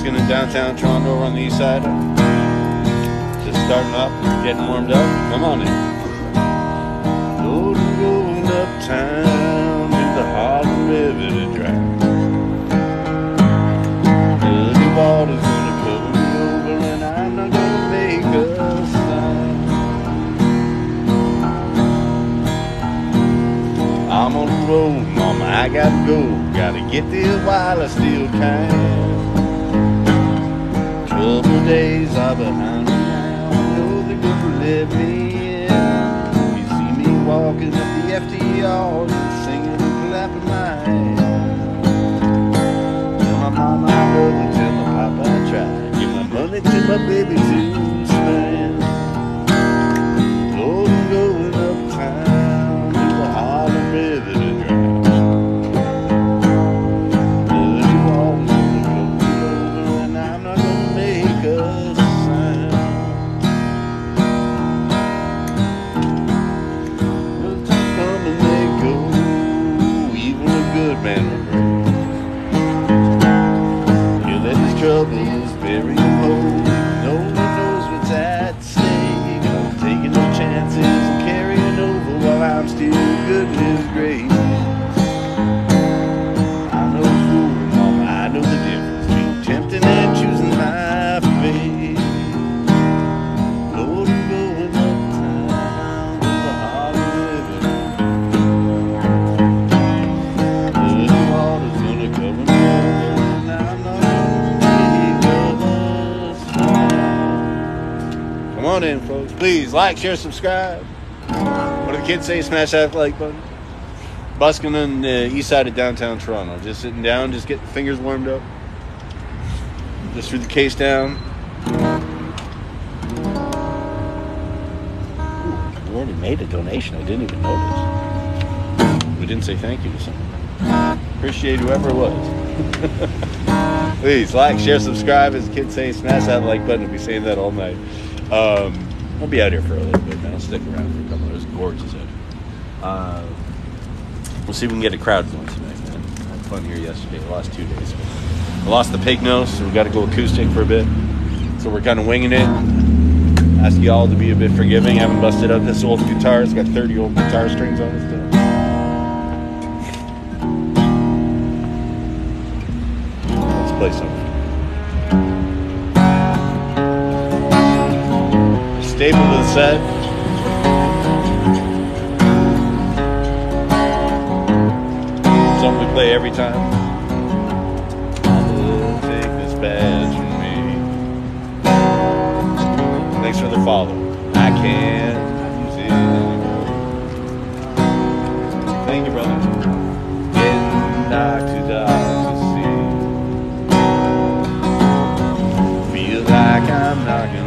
busking in downtown Toronto on the east side. Just starting up, getting warmed up. Come on in. Lord, I'm going uptown to the Harlem River to drown. The water's gonna cover me over, and I'm not gonna make a sound. I'm on the road, mama, I gotta go. Gotta get there while I still can. Days are behind me now. I know they're gonna let me in. You see me walking up the FDR singing clapping my hands. Tell my mama I love her, tell my papa I tried. Give my money to my baby to Please like, share, subscribe. What do the kids say? Smash that like button. Busking on the east side of downtown Toronto. Just sitting down, just getting fingers warmed up. Just threw the case down. Ooh, we already made a donation. I didn't even notice. We didn't say thank you to someone. Appreciate whoever it was. Please like, share, subscribe. As the kids say, smash that like button. We'll be saying that all night. Um, I'll be out here for a little bit, man. I'll stick around for a couple hours. Gorgeous out here. Uh, we'll see if we can get a crowd going tonight, man. I had fun here yesterday, the last two days. I lost the pig nose, so we got to go acoustic for a bit. So we're kind of winging it. Ask y'all to be a bit forgiving. I haven't busted out this old guitar. It's got 30 old guitar strings on it still. Let's play something. Set. Something we play every time. Take this badge from me. Thanks for the follow. I can't use it anymore. Thank you, brother. Feel like I'm knocking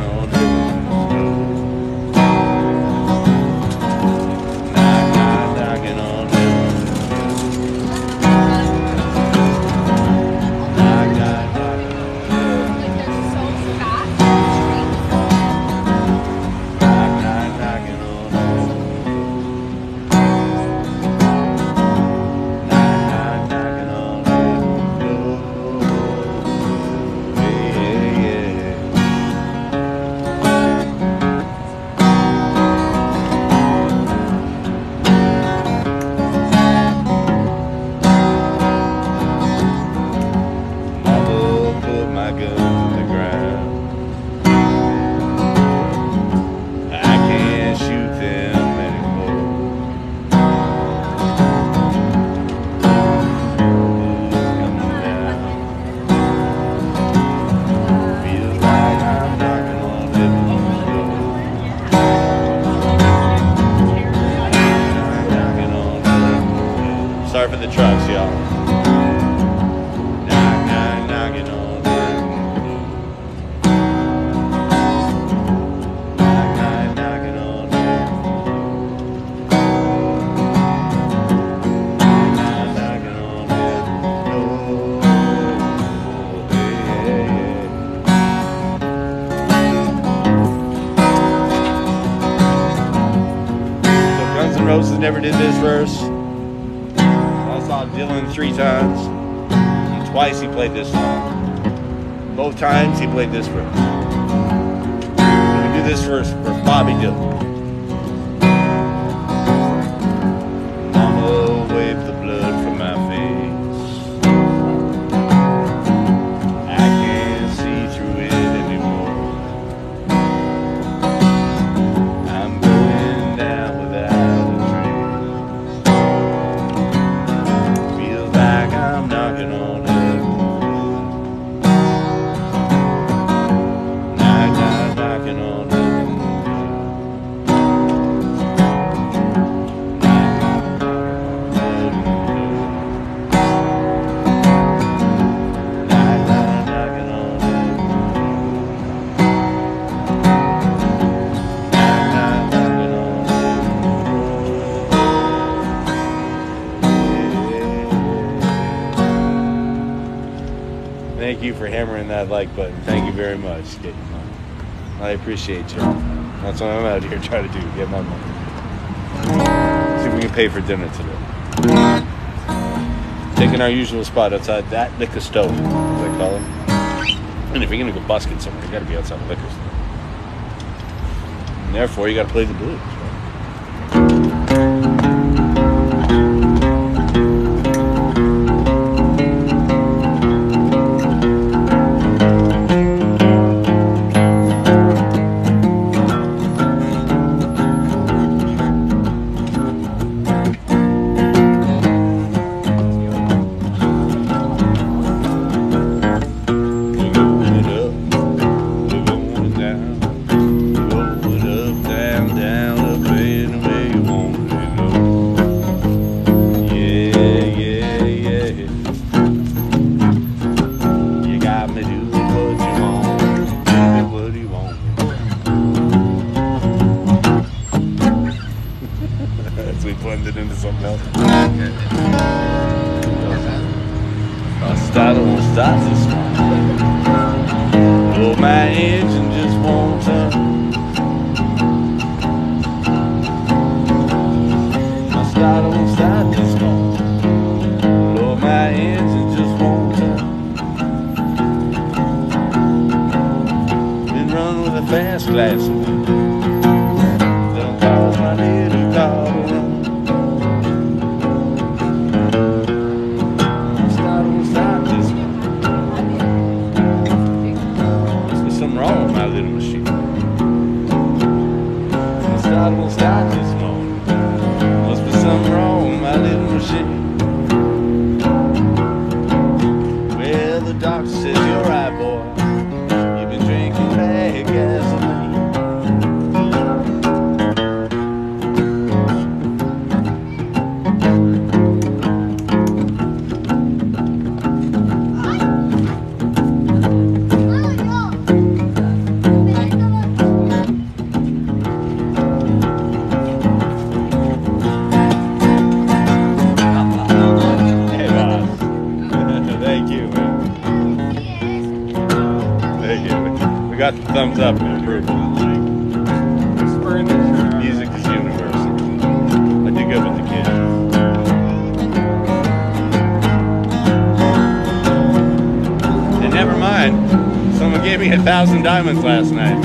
never did this verse. I saw Dylan three times. And twice he played this song. Both times he played this verse. We do this verse for Bobby Dylan. That like button. Thank you very much. Money. I appreciate you. That's what I'm out here trying to do. Get my money. See if we can pay for dinner today. Taking our usual spot outside that liquor store, as I call it. And if you're gonna go busking somewhere, you gotta be outside the liquor store. And therefore, you gotta play the blues. Gave me a thousand diamonds last night.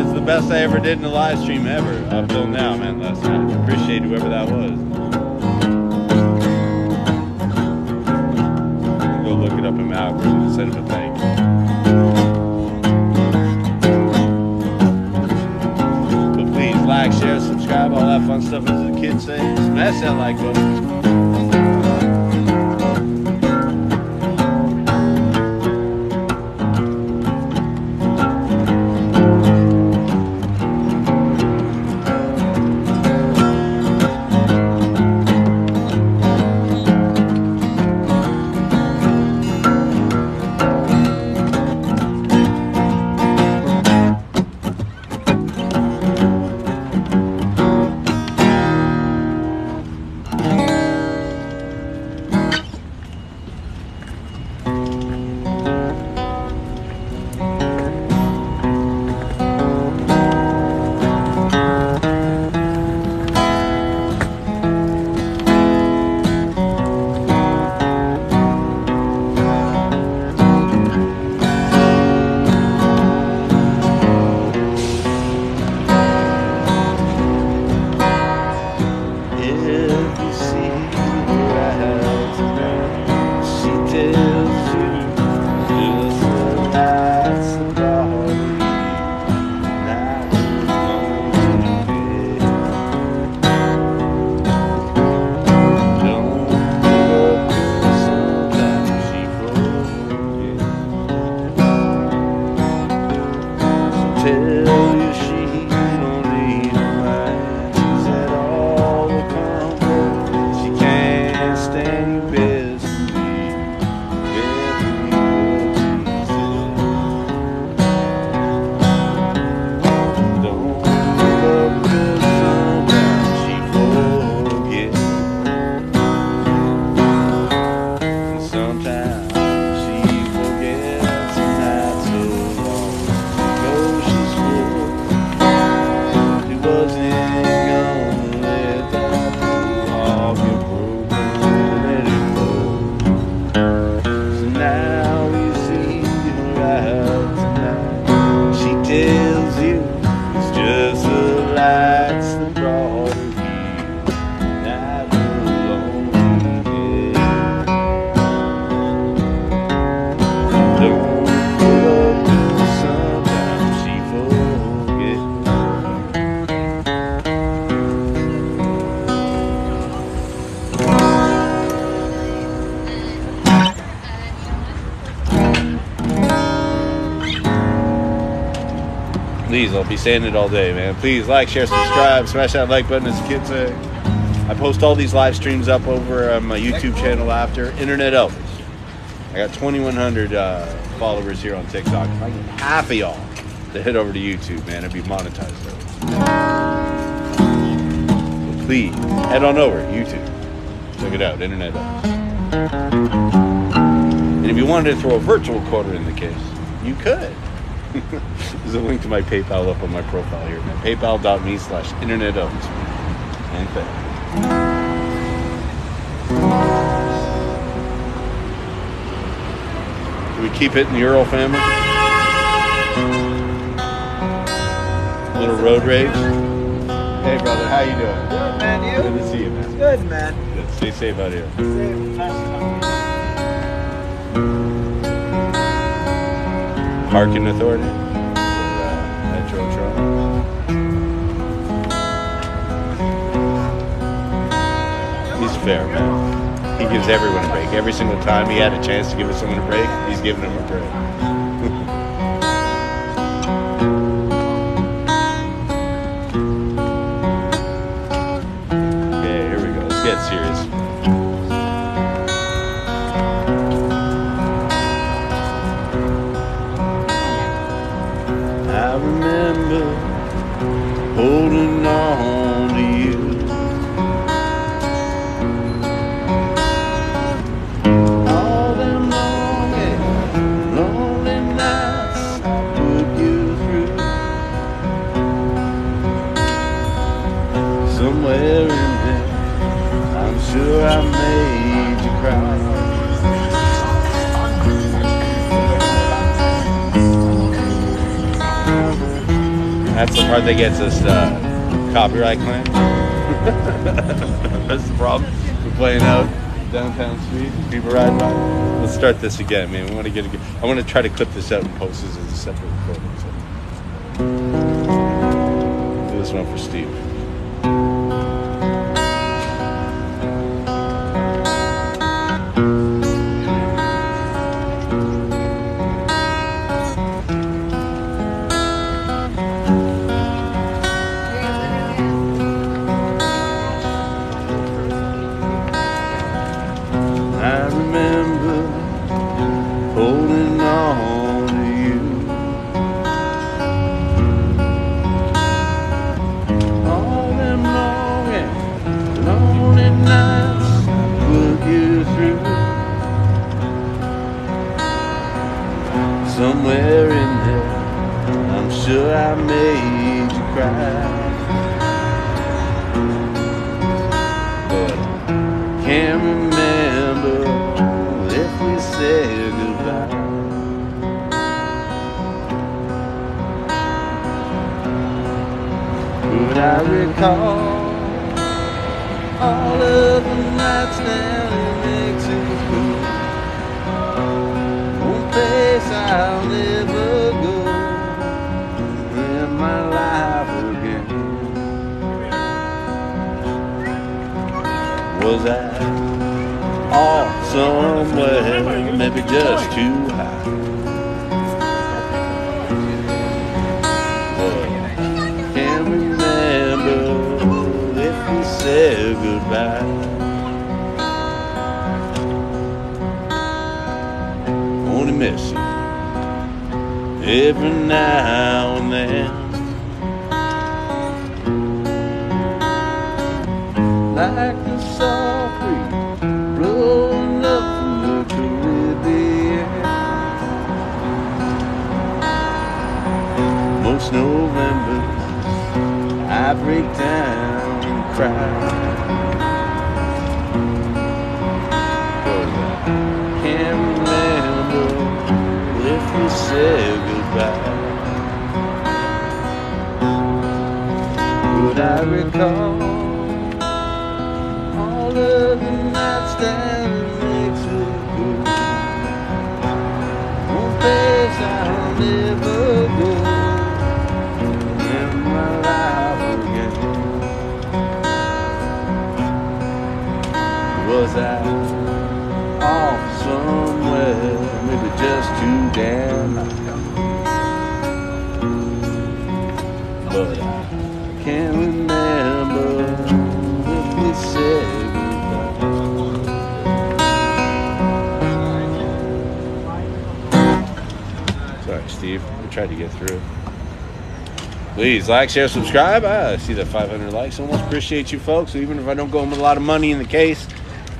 It's the best I ever did in a live stream ever, up till now, man, last night. Appreciate whoever that was. Go look it up in my and send him a thank you. Please like, share, subscribe, all that fun stuff as the kids say. Smash that like button. Be saying it all day, man. Please like, share, subscribe, smash that like button, as kids say. I post all these live streams up over on my YouTube channel after Internet Elvis. I got 2,100 uh, followers here on TikTok. If I get half of y'all to head over to YouTube, man, it'd be monetized. So please head on over YouTube. Check it out, Internet Elvis. And if you wanted to throw a virtual quarter in the case, you could. There's a link to my PayPal up on my profile here, man. PayPal.me slash Internet Elvis. And thank. Do we keep hitting the Earl family? little road rage. Hey, brother, how you doing? Good, man. You? Good to see you, man. Good, man. Good. Stay safe out here. Parking Authority fair, man. He gives everyone a break. Every single time he had a chance to give someone a break, he's giving them a break. Somewhere in there, I'm sure I made you cry. That's the part that gets us uh, copyright claim. That's the problem. We're playing out downtown street. People riding by. Let's start this again, man. We want to get. A, good- I want to try to clip this out and post this as a separate recording. So. Do this one for Steve. Most Novembers I break down and cry. Cause I can't remember if we said goodbye. Would I recall all of the nights down in Mexico? One place I'll never go Was I off somewhere, maybe just too damn high? But I can't remember if we said goodbye. Sorry, Steve. We tried to get through. Please like, share, subscribe. I see that 500 likes. Almost appreciate you folks. Even if I don't go with a lot of money in the case,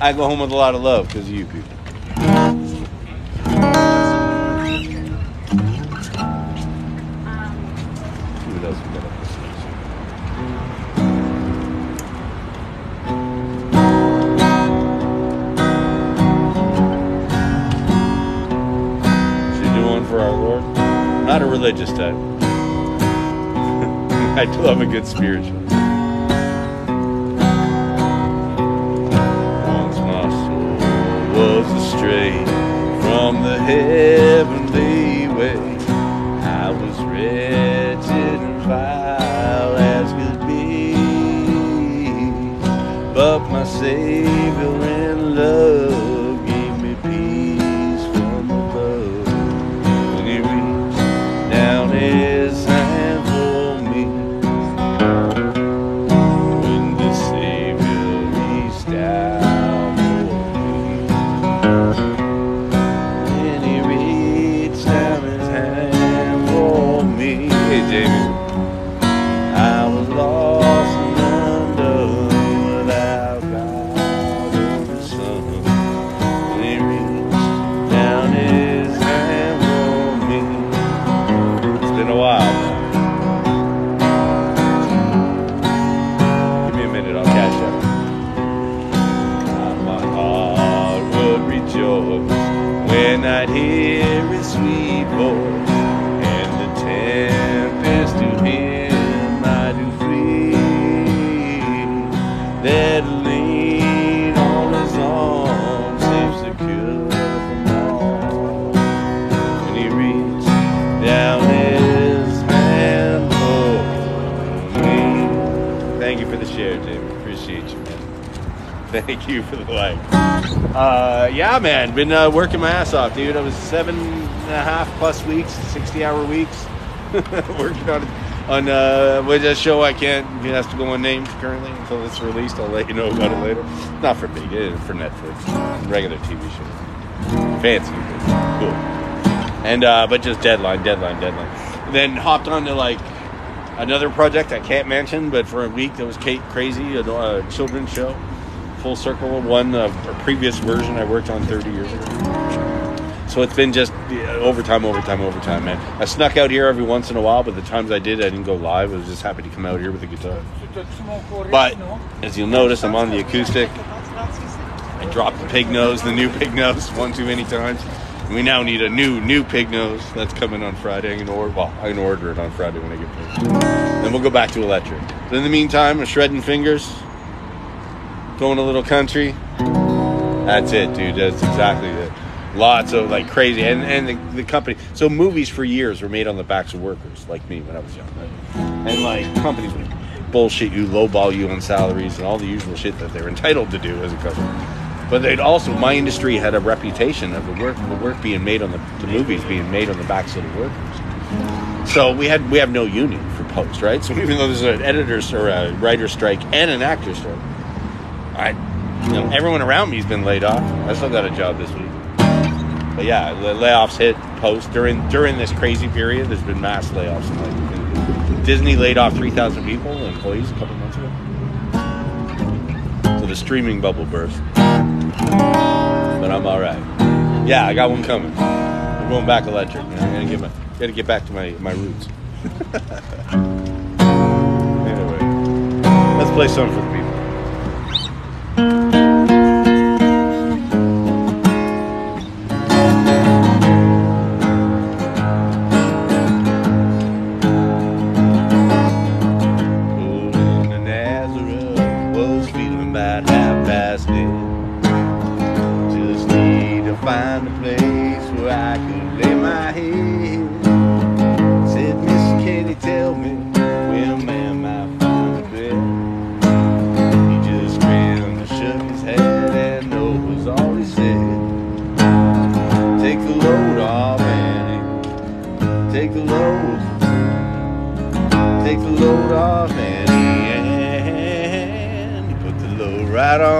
I go home with a lot of love because of you people. Religious type. I do love a good spiritual. Man, been uh, working my ass off, dude. I was seven and a half plus weeks, sixty-hour weeks, working on on uh, with a show I can't. It has to go unnamed currently until it's released. I'll let you know about it later. Not for me, is for Netflix, regular TV show. Fancy, cool. And uh, but just deadline, deadline, deadline. Then hopped on to like another project I can't mention, but for a week that was Kate Crazy, a, a children's show. Full Circle, one of a previous version I worked on 30 years ago. So it's been just overtime, overtime, overtime, man. I snuck out here every once in a while, but the times I did, I didn't go live. I was just happy to come out here with a guitar. But as you'll notice, I'm on the acoustic. I dropped the pig nose, the new pig nose, one too many times. We now need a new, new pig nose. That's coming on Friday. I'm gonna order. Well, I'm gonna order it on Friday when I get paid. Then we'll go back to electric. But in the meantime, I'm shredding fingers, going a little country. That's it, dude. That's exactly it. Lots of like crazy, and and the, the company. So movies for years were made on the backs of workers, like me when I was young, right? And like companies would bullshit you, lowball you on salaries, and all the usual shit that they're entitled to do as a company. But they'd also, my industry had a reputation of the work, the work being made on the, the movies being made on the backs of the workers. So we had we have no union for post, right? So even though there's an editor's or a writer strike and an actor strike, I, you know, everyone around me's been laid off. I still got a job this week. But yeah, layoffs hit post during during this crazy period. There's been mass layoffs. Disney laid off 3,000 people, employees, a couple months ago. So the streaming bubble burst. But I'm all right. Yeah, I got one coming. I'm going back electric. Man. I'm gonna get my, gotta get back to my my roots. anyway, let's play some for the people. Old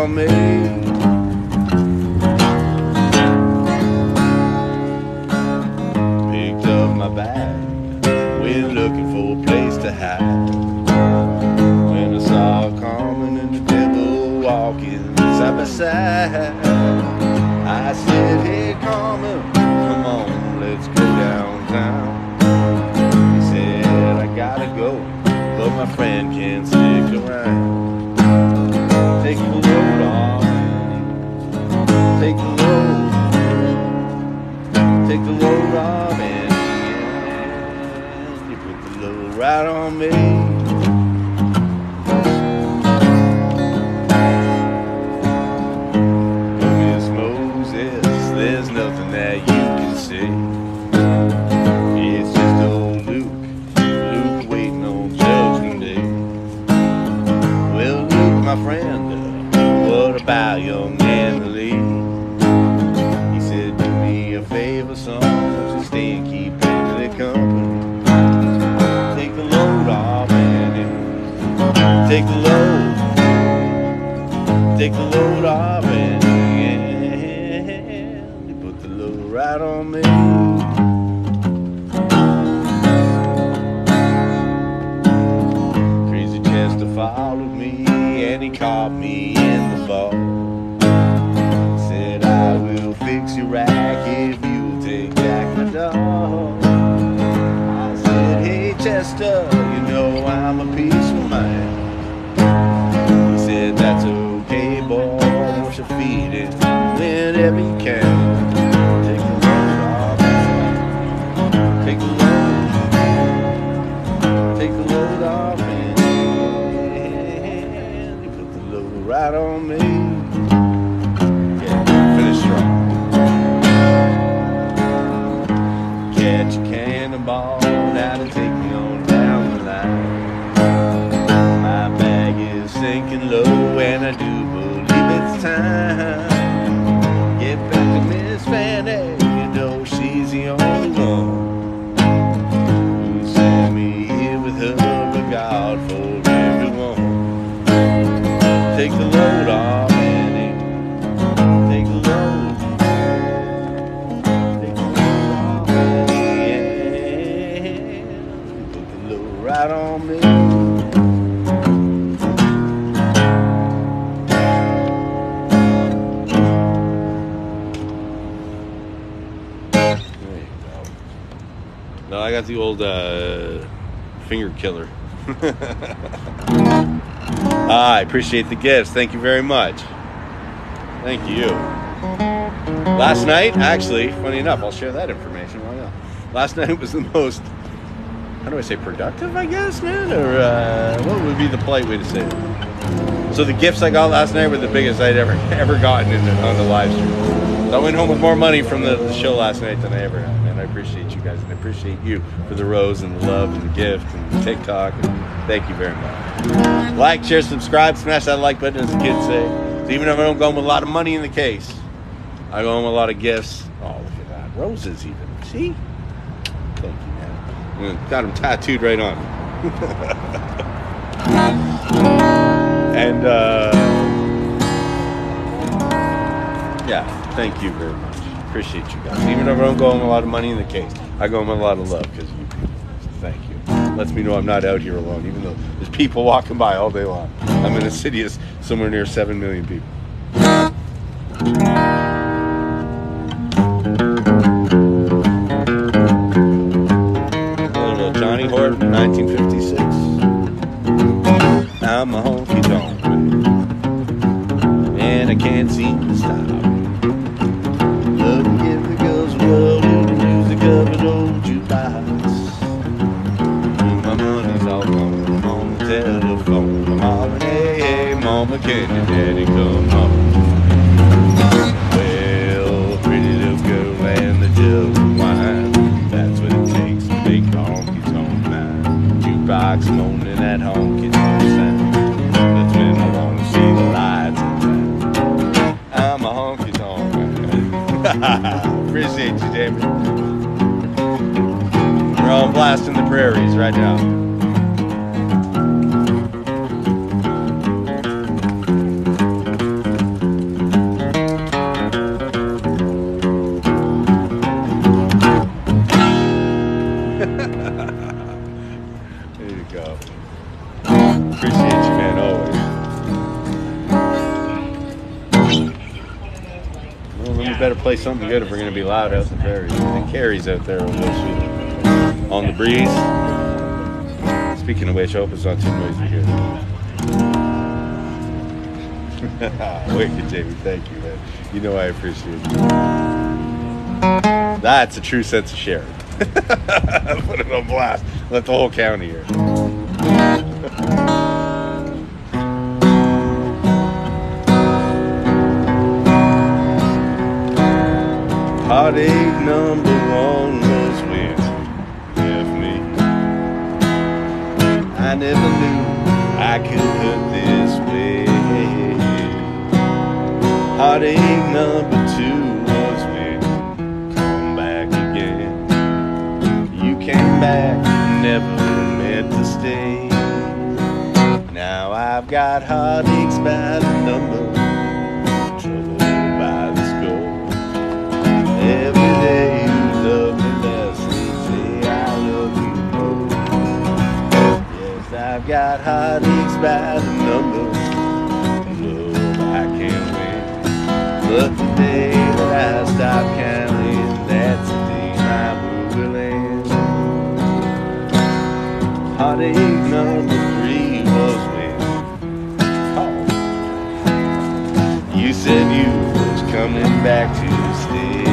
me. Caught me in the fall. Said I will fix your rack if you take back my dog. I said, Hey Chester, time. Got the old uh, finger killer. ah, I appreciate the gifts. Thank you very much. Thank you. Last night, actually, funny enough, I'll share that information. Why not? Last night was the most, how do I say, productive, I guess, man? Or uh, what would be the polite way to say it? So the gifts I got last night were the biggest I'd ever ever gotten in the, on the live stream. So I went home with more money from the, the show last night than I ever had, appreciate you guys and I appreciate you for the rose and the love and the gift and the TikTok. And thank you very much. Like, share, subscribe, smash that like button, as the kids say. So even if I don't go home with a lot of money in the case, I go home with a lot of gifts. Oh, look at that. Roses, even. See? Thank you, man. Mm, Got them tattooed right on. and, uh, Yeah, thank you very much. Appreciate you guys. Even if I don't go home with a lot of money in the case, I go home with a lot of love because you. Thank you. Lets me know I'm not out here alone, even though there's people walking by all day long. I'm in a city of somewhere near 7 million people. Horton, 1956. I'm a honky tonk and I can't seem to stop. Can your daddy come home? Well, pretty little girl and the jug of wine. That's what it takes to make honky tonk night. Jukebox moaning at honky tonk sound. That's when I wanna see the lights in town. I'm a honky tonk man. Appreciate you, David. We're all blasting the prairies right now. Play something good if we're gonna be loud out the prairies. And Carrie's out there on the- on the breeze. Speaking of which, I hope it's not too noisy here. Wicked, Jamie. Thank you, man. You know I appreciate it. That's a true sense of sharing. Put it on blast. Let the whole county hear. Heartaches by the number, love I can't win. But the day that I stop counting, that's the day world will end. Heartache number three was when oh, you said you was coming back to stay.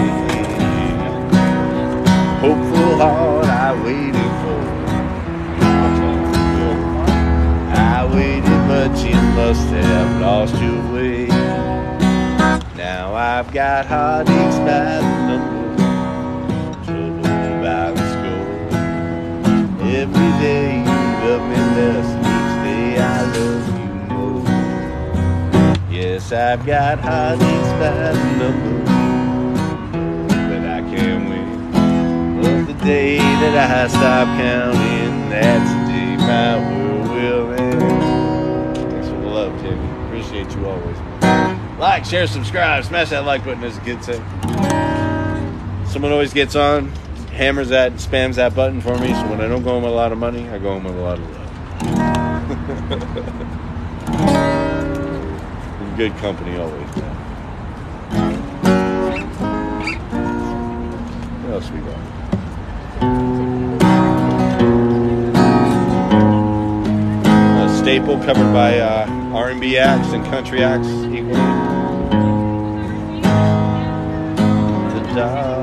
Hopeful heart I waited must have lost your way. Now I've got heartaches by the number, trouble by the score. Every day you love me less, each day I love you more. Yes, I've got heartaches by the number, but I can't win. But the day that I stop counting, that's the day my Like, share, subscribe, smash that like button, as the kids say. Someone always gets on, hammers that, and spams that button for me. So when I don't go home with a lot of money, I go home with a lot of love. Good company always, man. What else we got? A staple covered by uh, R&B acts and country acts equally. The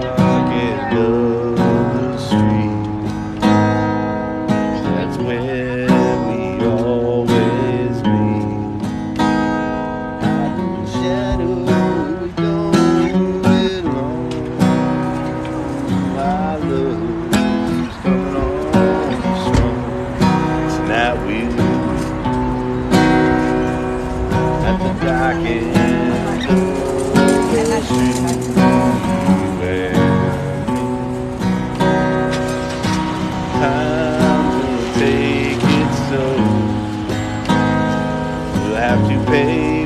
have to pay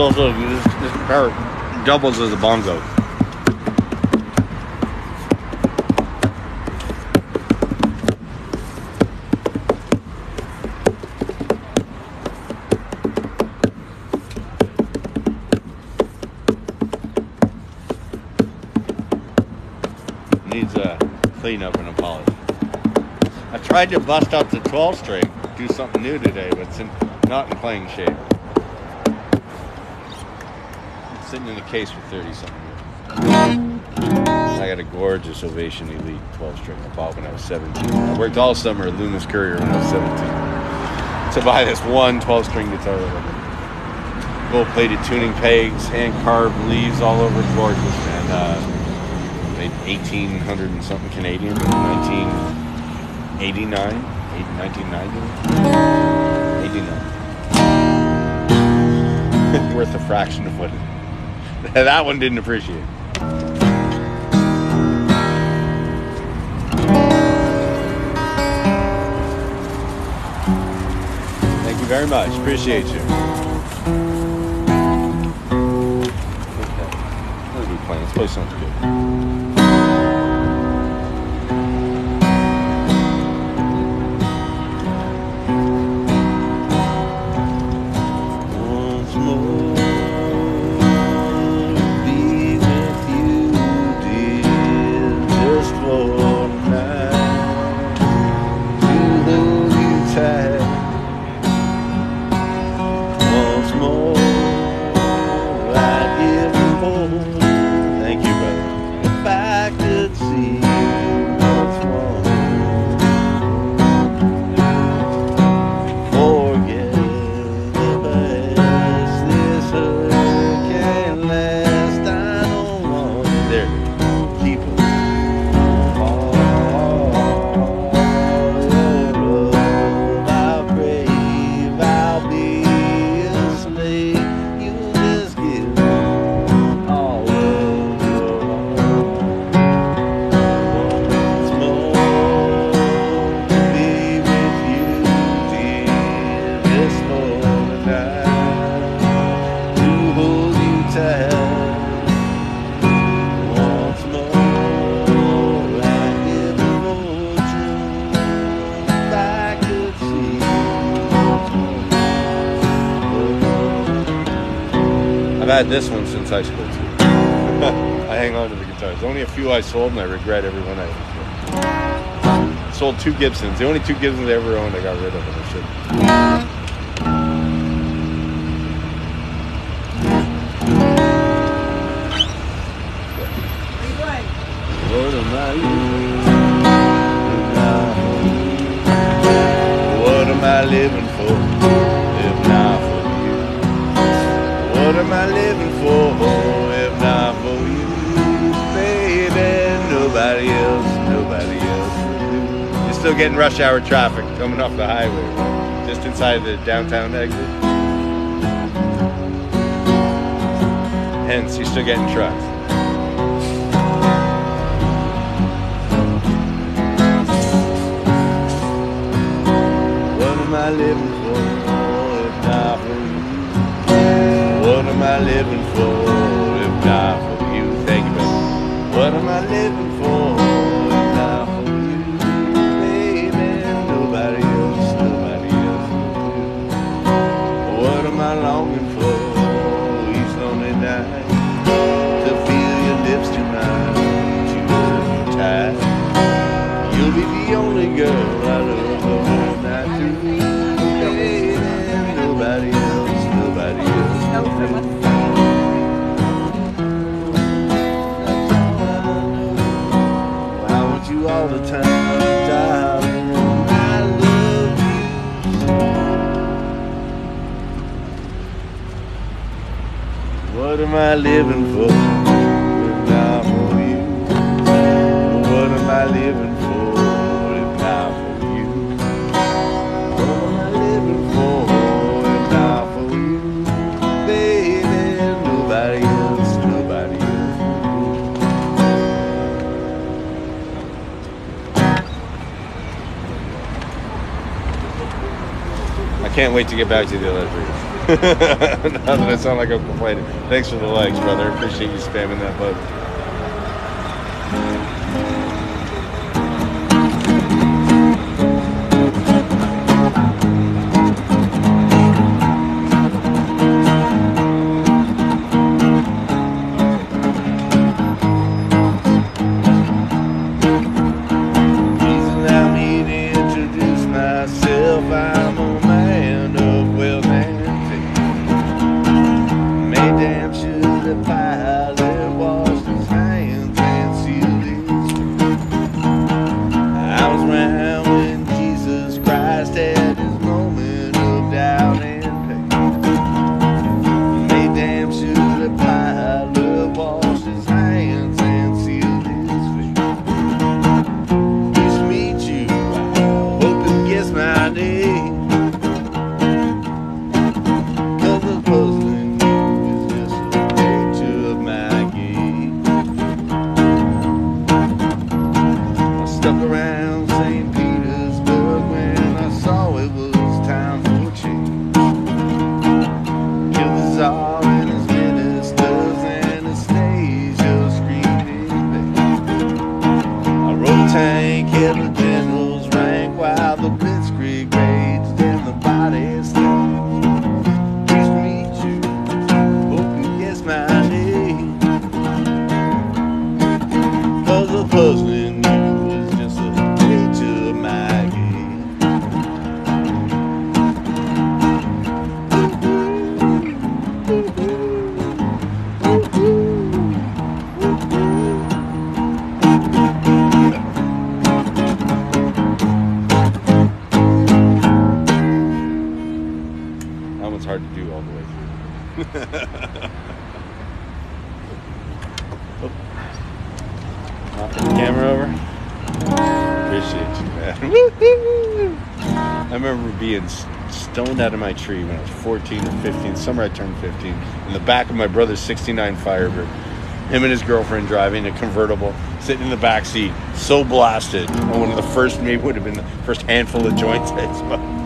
also this, this doubles as a bongo. Needs a cleanup and a polish. I tried to bust out the 12 string, do something new today, but it's in, not in playing shape. It's sitting in the case for 30 something years. I got a gorgeous Ovation Elite 12 string I bought when I was 17. I worked all summer at Loomis Courier when I was 17 to buy this one 12 string guitar. Gold plated tuning pegs, hand carved leaves all over, gorgeous, and uh, made 1800 and something Canadian, 1989, 1990, 89. Worth a fraction of what it, that one didn't appreciate. Thank you very much. Appreciate you. Okay. Are we playing? Let's play something good. This one since high school too. I hang on to the guitars. Only a few I sold, and I regret every one I sold. Two Gibsons. The only two Gibsons I ever owned, I got rid of, and I should. Still getting rush hour traffic coming off the highway, just inside the downtown exit. Hence, you're still getting trucks. What am I living for if not for you? What am I living for if not am I living for? If not for you. What am I living for? If not for you. What am I living for? If not for you. Baby, nobody else, nobody else. I can't wait to get back to the other now that I sound like I'm complaining. Thanks for the likes, brother. Appreciate you spamming that button. Out of my tree when I was 14 or 15. Summer I turned 15. In the back of my brother's 69 Firebird. Him and his girlfriend driving a convertible, sitting in the back seat, so blasted. One of the first, maybe would have been the first handful of joints I smoked.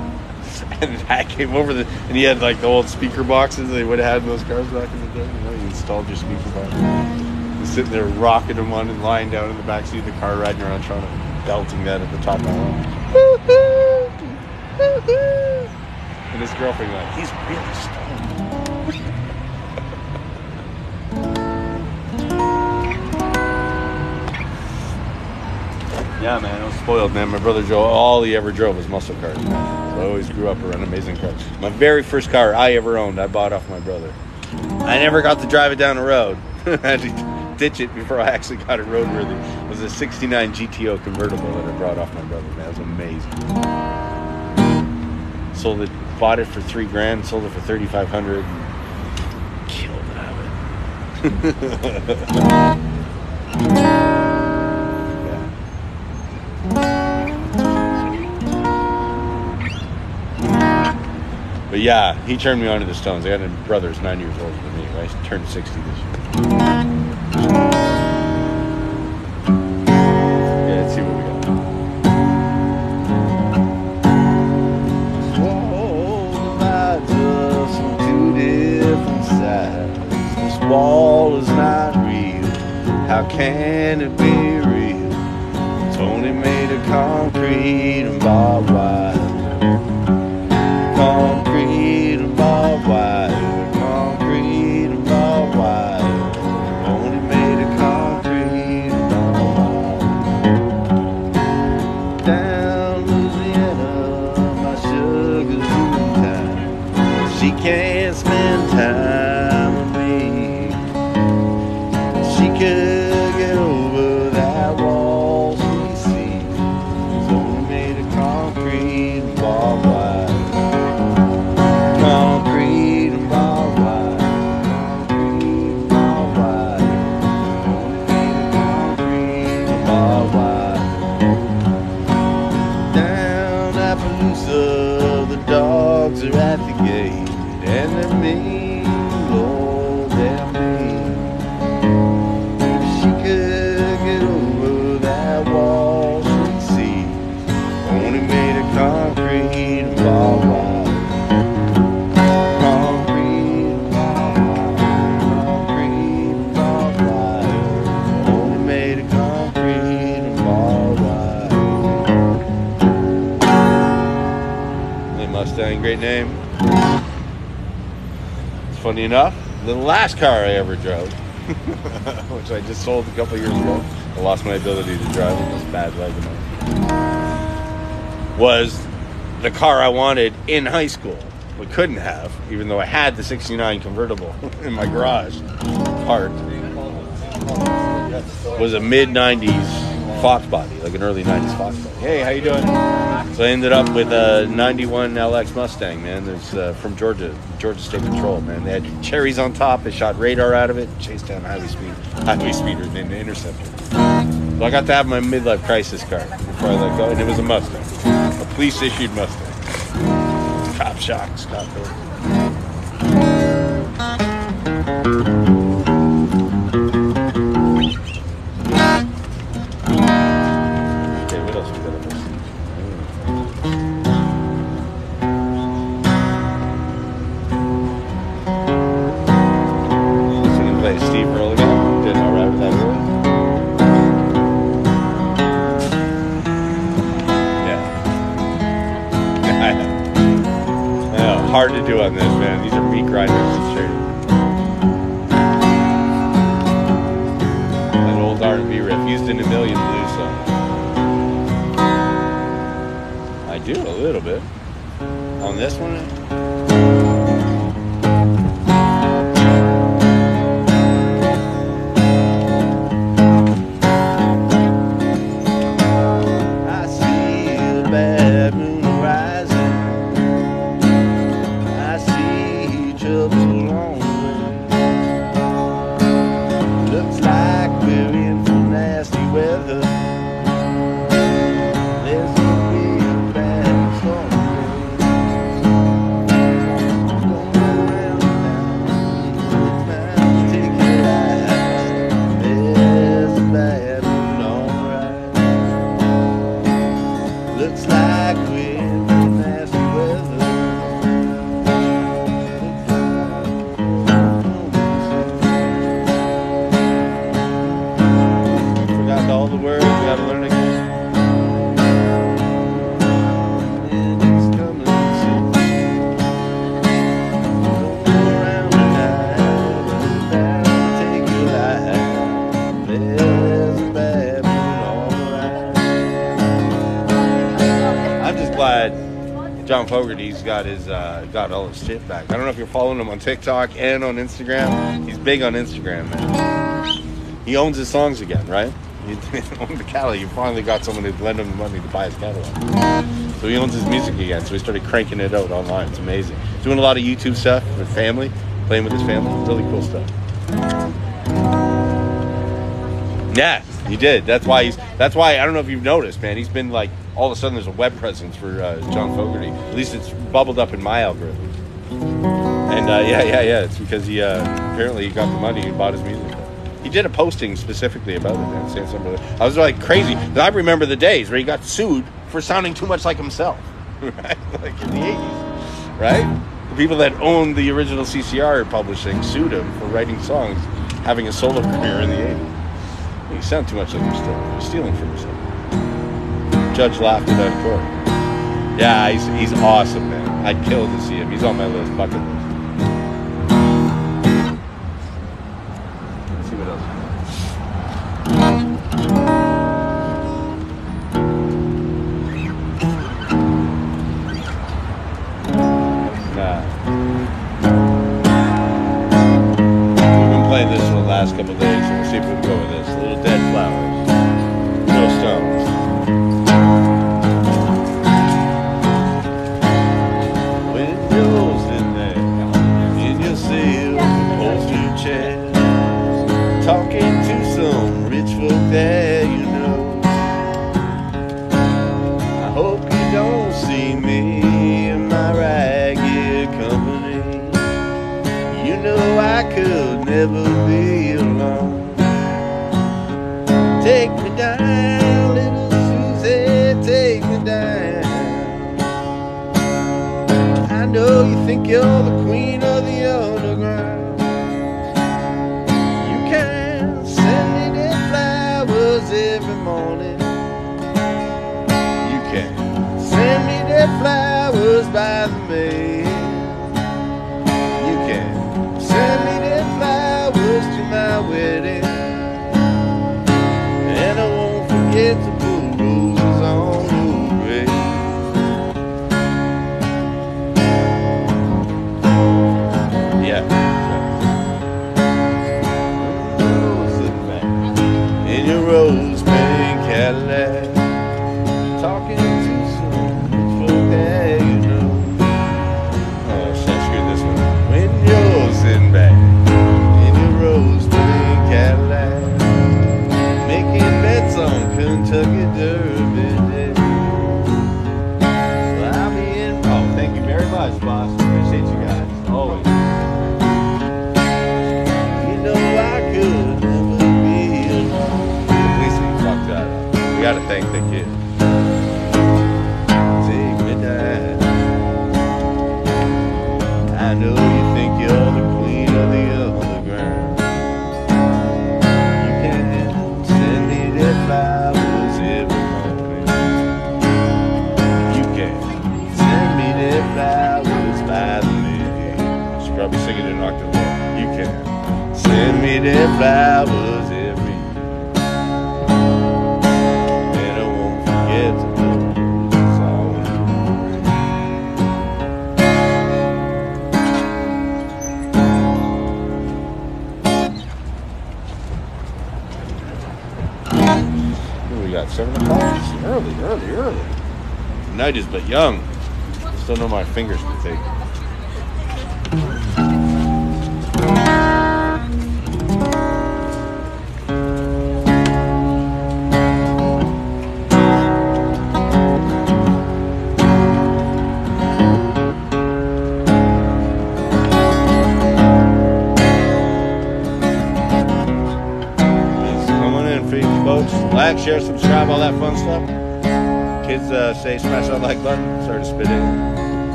And that came over the, and he had like the old speaker boxes they would have had in those cars back in the day. You know, you installed your speaker box. Sitting there rocking them on and lying down in the back seat of the car, riding around, trying to belting that at the top of my lungs. And his girlfriend like, he's really stoned. Yeah, man, I was spoiled, man. My brother Joe, all he ever drove was muscle cars. So I always grew up around amazing cars. My very first car I ever owned, I bought off my brother. I never got to drive it down the road. I had to ditch it before I actually got it roadworthy. It was a 69 GTO convertible that I brought off my brother. Man, was amazing. Sold it, bought it for three grand, sold it for 3,500. Killed it out of it. But yeah, he turned me on to the Stones. I got a brother who's nine years older than me. He turned 60 this year. Can it be real? It's only made of concrete and last car I ever drove, which I just sold a couple years ago, I lost my ability to drive with this bad leg was the car I wanted in high school, but couldn't have, even though I had the 69 convertible in my garage parked, was a mid 90s Fox body, like an early 90s Fox body. Hey, how you doing? So I ended up with a 91 LX Mustang, man. It's uh, from Georgia, Georgia State Patrol, man. They had cherries on top. They shot radar out of it, chased down highway speed, highway speeders in the interceptor. So I got to have my midlife crisis car before I let go, and it was a Mustang, a police issued Mustang. Cop shocks, cop doors. Do on this, man. These are meat grinders and shit. That old R&B riff used in a million blues songs. I do a little bit. On this one, on TikTok and on Instagram. He's big on Instagram, man. He owns his songs again, right? He owned the catalog. He finally got someone to lend him the money to buy his catalog. So he owns his music again. So he started cranking it out online. It's amazing. Doing a lot of YouTube stuff with family, playing with his family. Really cool stuff. Yeah, he did. That's why he's. That's why I don't know if you've noticed, man. He's been like all of a sudden there's a web presence for uh, John Fogerty. At least it's bubbled up in my algorithm. And uh, yeah, yeah, yeah. It's because he uh, apparently he got the money and bought his music. He did a posting specifically about it. in saying something. I was like crazy. I remember the days where he got sued for sounding too much like himself, right? Like in the '80s, right? The people that owned the original CCR publishing sued him for writing songs, having a solo career in the '80s. He sounded too much like himself. Stealing from himself. Judge laughed at that court. Yeah, he's, he's awesome, man. I'd kill to see him. He's on my list, bucket list.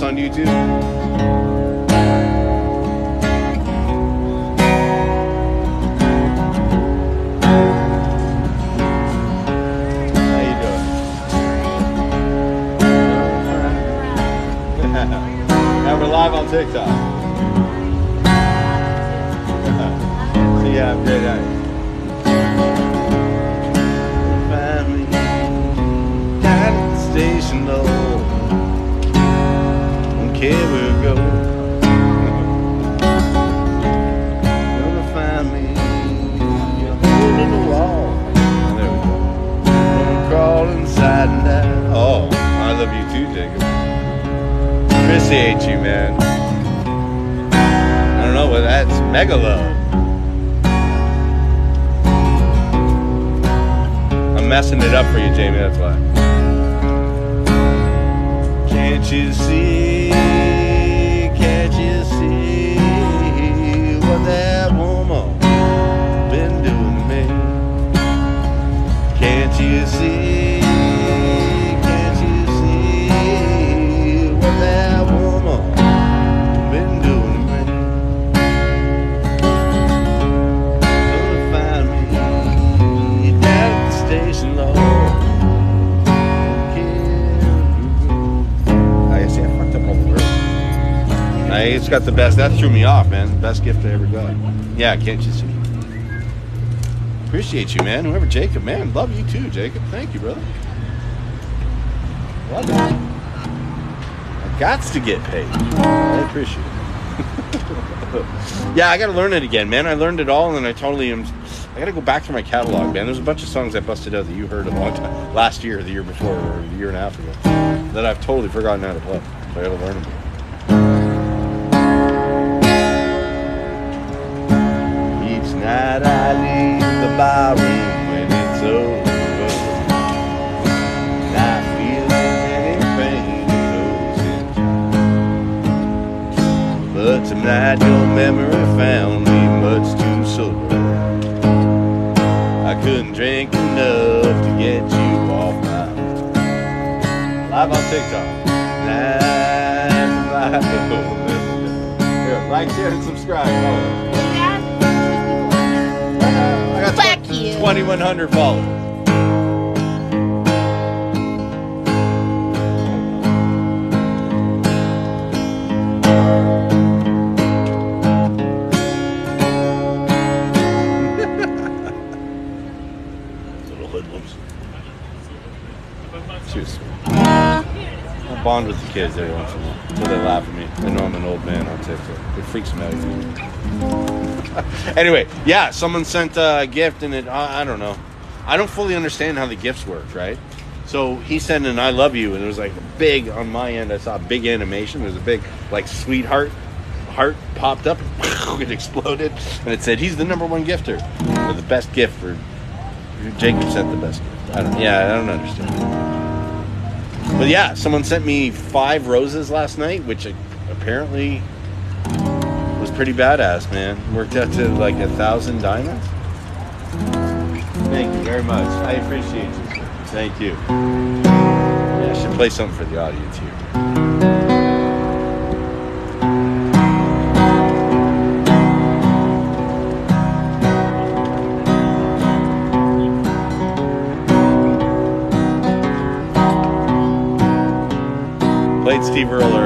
us on YouTube. live on TikTok. so you have great. Station though care we'll we go. Oh, I love you too, Jacob. Appreciate you, man. I don't know, but that's mega love. I'm messing it up for you, Jamie, that's why. Can't you see? there it's got the best. That threw me off, man. Best gift I ever got. Yeah, can't you see? Appreciate you, man. Whoever Jacob, man, love you too, Jacob. Thank you, brother. Love. I got to get paid. I appreciate it. yeah, I got to learn it again, man. I learned it all, and I totally am. I got to go back to my catalog, man. There's a bunch of songs I busted out that you heard a long time, last year, the year before, or a year and a half ago, that I've totally forgotten how to play. So I got to learn them. Bar room when it's over. Any pain in But tonight your memory found me much too sober. I couldn't drink enough to get you off my live on TikTok. Live. Here, like, share, and subscribe. 2,100 followers. Bond with the kids every once in a while until they laugh at me. They know I'm an old man on TikTok. It freaks them out. anyway, yeah, someone sent a gift and it, I, I don't know. I don't fully understand how the gifts work, right? So he sent an I love you and it was like big, on my end, I saw a big animation. There's a big, like, sweetheart heart popped up, and it exploded, and it said he's the number one gifter. Or the best gift for Jacob sent the best gift. I don't, yeah, I don't understand. But yeah, someone sent me five roses last night, which uh, apparently was pretty badass, man. Worked out to like a thousand diamonds. Thank you very much. I appreciate you. Sir. Thank you. Yeah, I should play something for the audience here. Played Steve Earle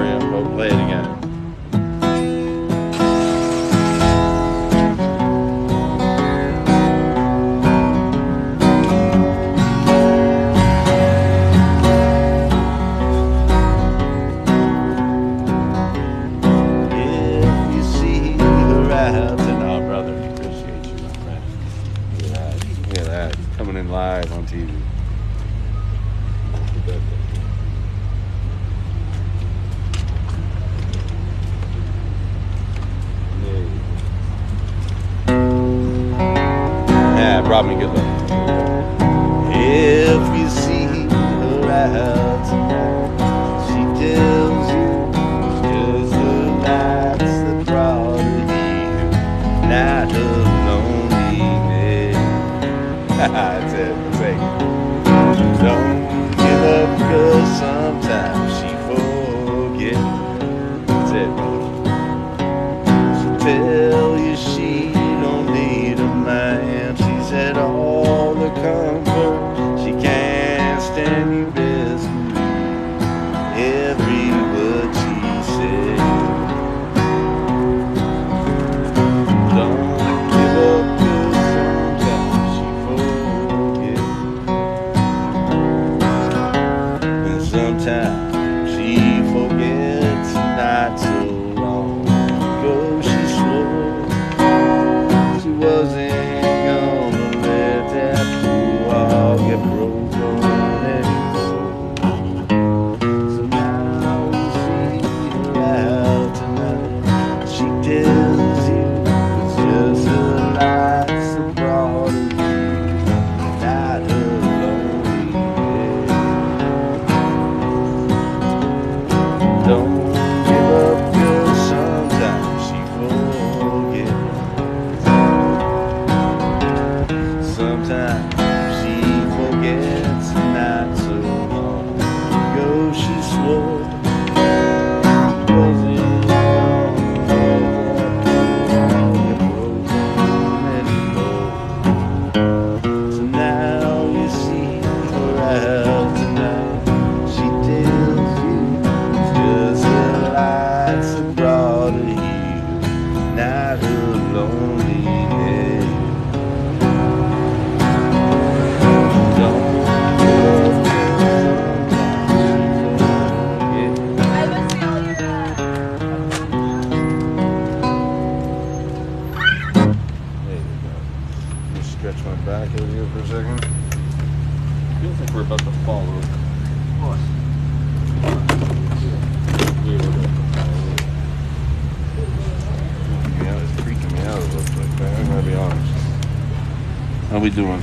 we doing?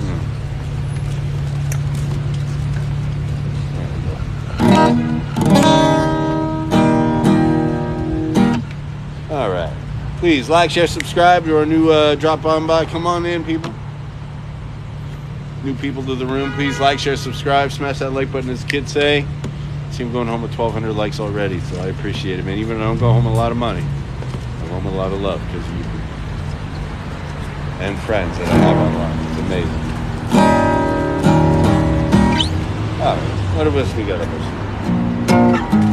Hmm. All right. Please like, share, subscribe to our new uh, drop on by. Come on in, people. New people to the room. Please like, share, subscribe. Smash that like button, as kids say. I See, I'm going home with 1,200 likes already, so I appreciate it, man. Even though I don't go home with a lot of money, I go home with a lot of love because you and friends that I have online. It's amazing. All right, what else we got up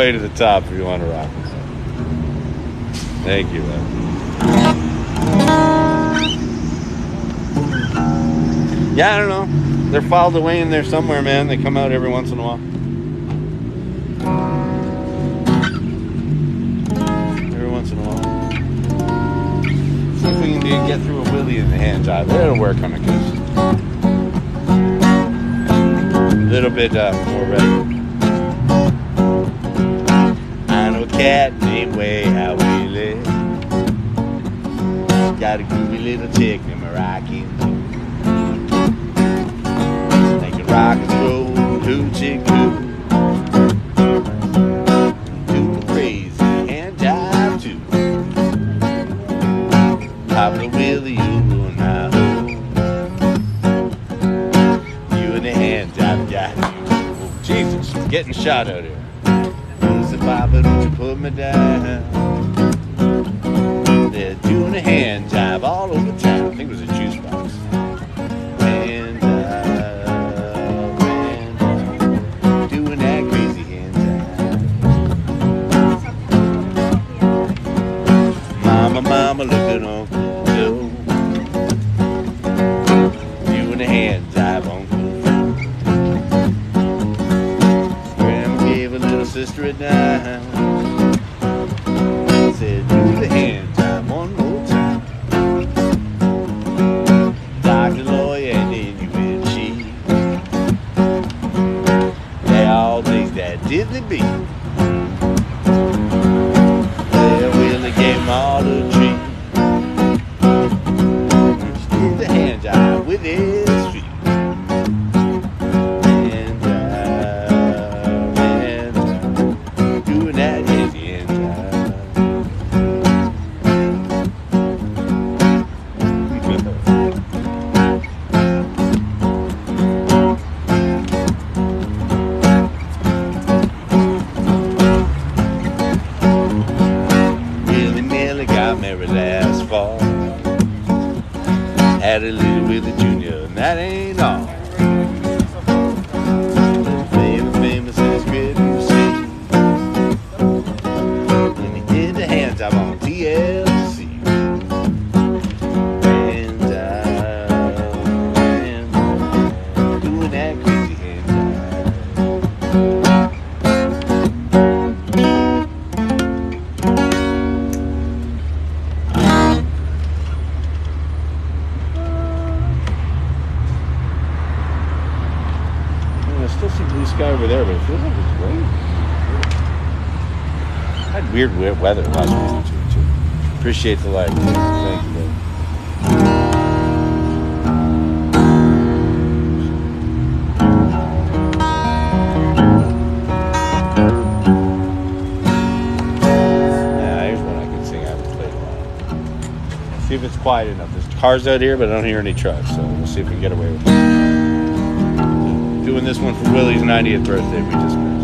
way to the top if you want to rock. Thank you, man. Yeah, I don't know. They're filed away in there somewhere, man. They come out every once in a while. Every once in a while. See if we can do- get through a Willie and the Hand Jive. It'll work on the coast. A little bit uh, more regular. Cat named Way-Out Willie. Got a groovy little chick Mama, mama, look weird, weird weather last week too. too. Appreciate the light. Thank you. While. See if it's quiet enough. There's cars out here, but I don't hear any trucks, so we'll see if we can get away with it. Doing this one for Willie's 90th birthday. We just.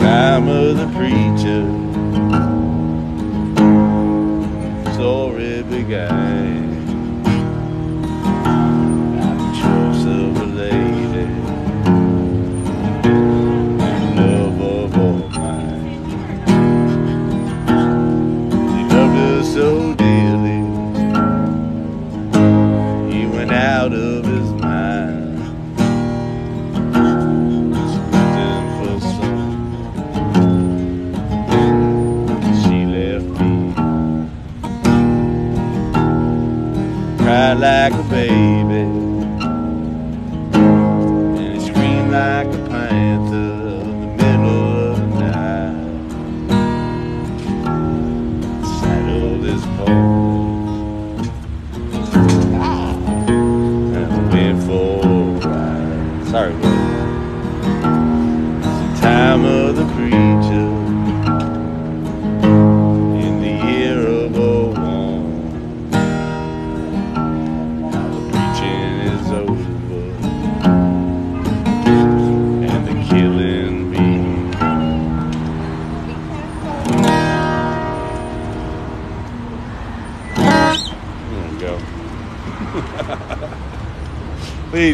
Time of the preacher. Story began. I'm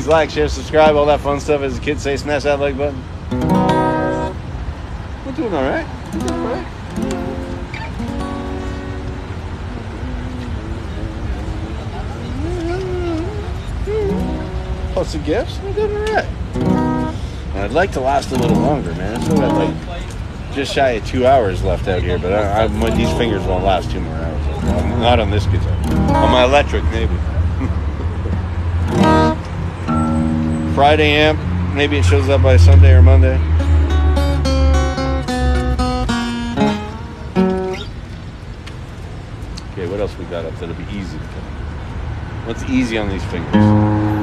Please like, share, subscribe, all that fun stuff. As the kids say, smash that like button. We're doing all right. We're. Plus the gifts, we're doing all right. I'd like to last a little longer, man. I still got like just shy of two hours left out here, but I, I, my, these fingers won't last two more hours. Not on this guitar. On my electric, maybe. Friday amp. Maybe it shows up by Sunday or Monday. Okay, what else we got up that'll be easy? What's easy on these fingers?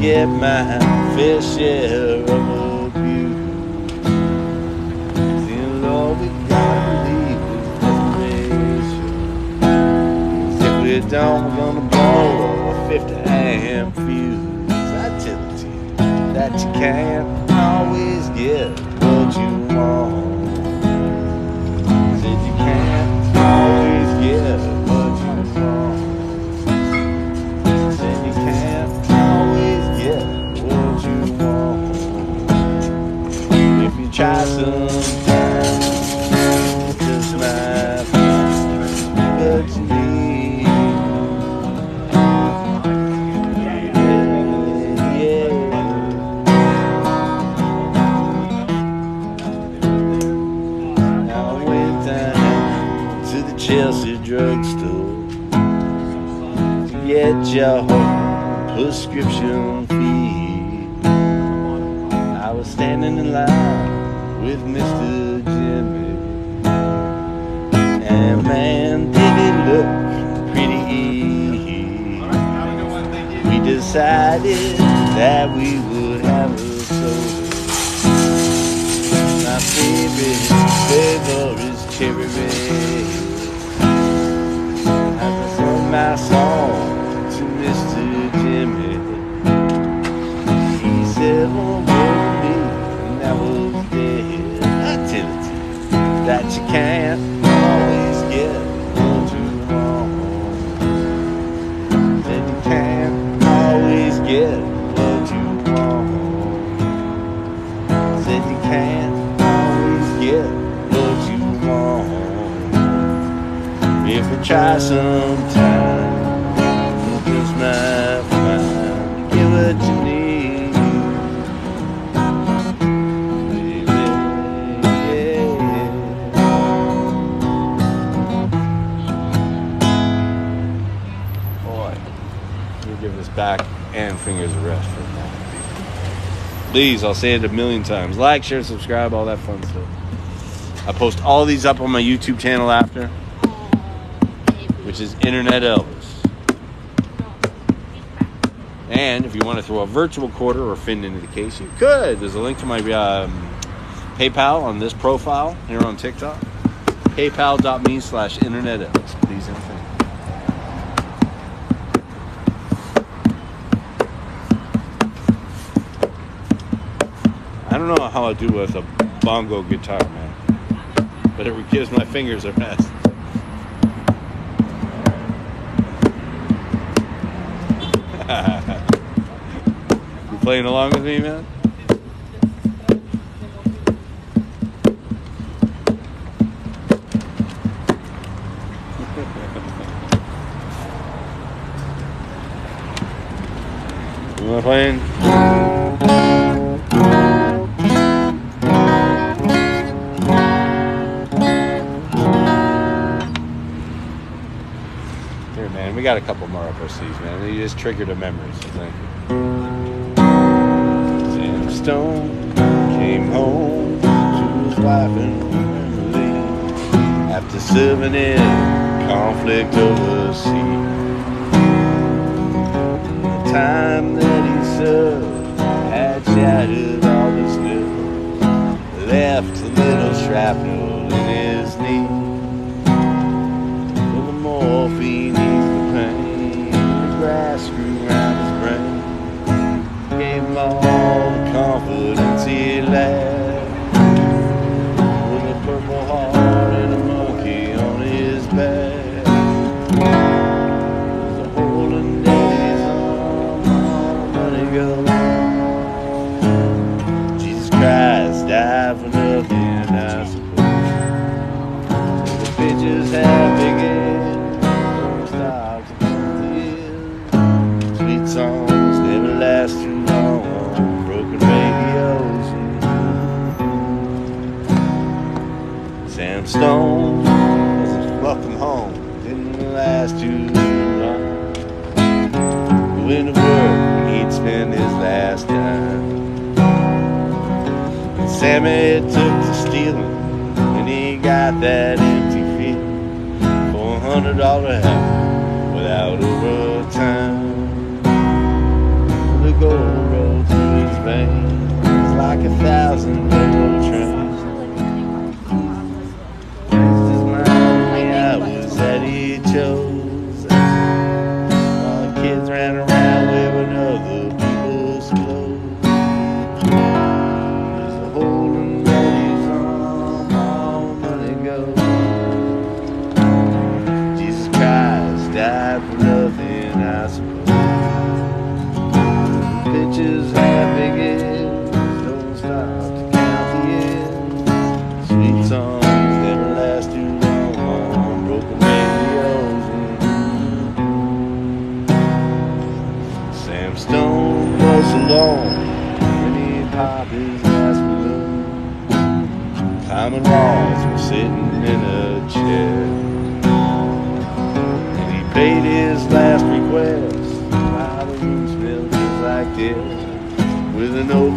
Get my fair share of abuse. Then, Lord, we gotta leave desperation. 'Cause if we don't, we're gonna blow a 50 amp fuse. I tell you that you can't always get your prescription fee. I was standing in line with Mr. Jimmy, and man, did it look pretty. We decided that we would have a soda. My favorite flavor is cherry red. I sung my song Jimmy. He said, "Won't go me," and I was dead. You that you can't always get you you can't always get what you want. You can't always get what you want. If we try sometime, fingers a rest for. Please, I'll say it a million times. Like, share, subscribe, all that fun stuff. I post all these up on my YouTube channel after, which is Internet Elvis. And if you want to throw a virtual quarter or fin into the case, you could. There's a link to my um, PayPal on this profile here on TikTok. PayPal.me slash Internet Elvis. Please and thank you. I don't know how I do with a bongo guitar, man. But it gives my fingers a rest. you playing along with me, man? You want playing? Got a couple more up our sleeves, man. You just triggered a memory, so thank you. Sam Stone came home to his wife and family after serving in conflict overseas. The time that he served had shattered all his nerves, left a little shrapnel in his knee. Sammy took to stealing and he got that empty feeling for a hundred dollar house without overtime. The gold rolls through his veins like a thousand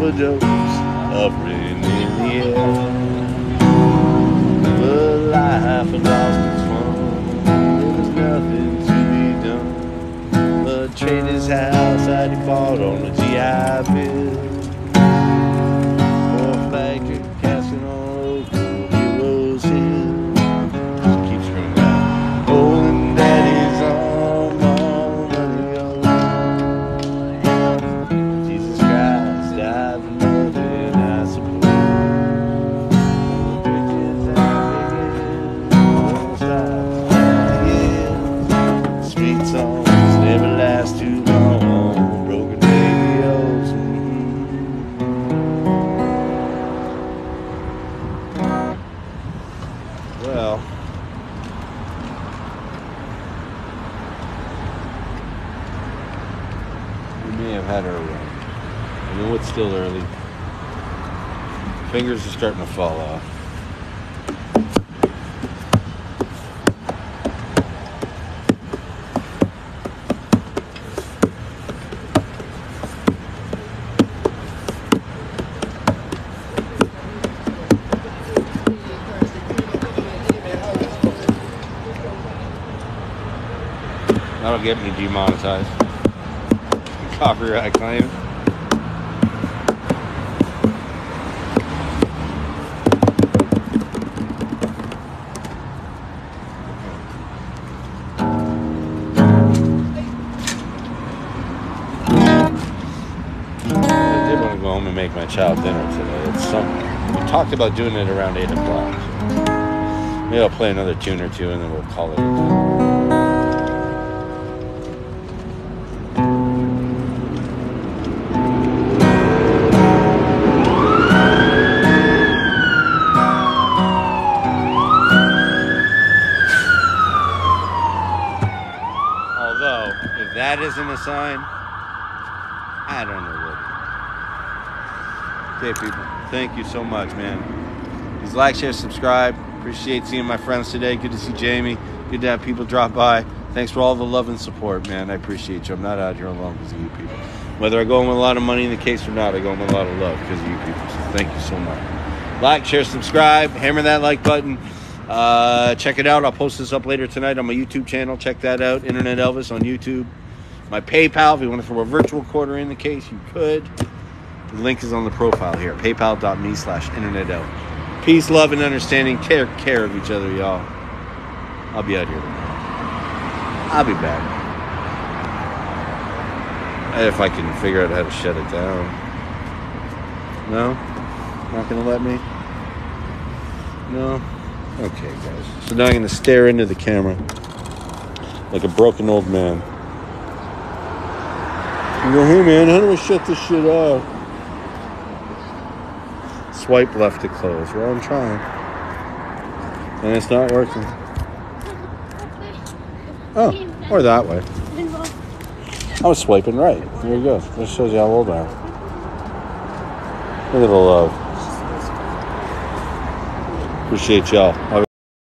Overdose hovering in the air. But life had lost its fun. There was nothing to be done. But trade his house that he bought on starting to fall off. That'll get me demonetized. Copyright claim. Child dinner today. It's something. We talked about doing it around 8 o'clock. Maybe I'll play another tune or two and then we'll call it. a day. Although, if that isn't a sign, I don't know what. Okay, people, thank you so much, man. Please like, share, subscribe. Appreciate seeing my friends today. Good to see Jamie. Good to have people drop by. Thanks for all the love and support, man. I appreciate you. I'm not out here alone because of you people. Whether I go in with a lot of money in the case or not, I go in with a lot of love because of you people. So thank you so much. Like, share, subscribe. Hammer that like button. Uh, check it out. I'll post this up later tonight on my YouTube channel. Check that out. Internet Elvis on YouTube. My PayPal, if you want to throw a virtual quarter in the case, you could. The link is on the profile here. PayPal.me slash Internet Elvis. Peace, love, and understanding. Take care of each other, y'all. I'll be out here tomorrow. I'll be back. If I can figure out how to shut it down. No? Not gonna let me? No? Okay, guys. So now I'm gonna stare into the camera like a broken old man. And go, hey man, how do I shut this shit off? Swipe left to close. Well, I'm trying. And it's not working. Oh, or that way. I was swiping right. There you go. That shows you how old I am. Look at the love. Appreciate y'all.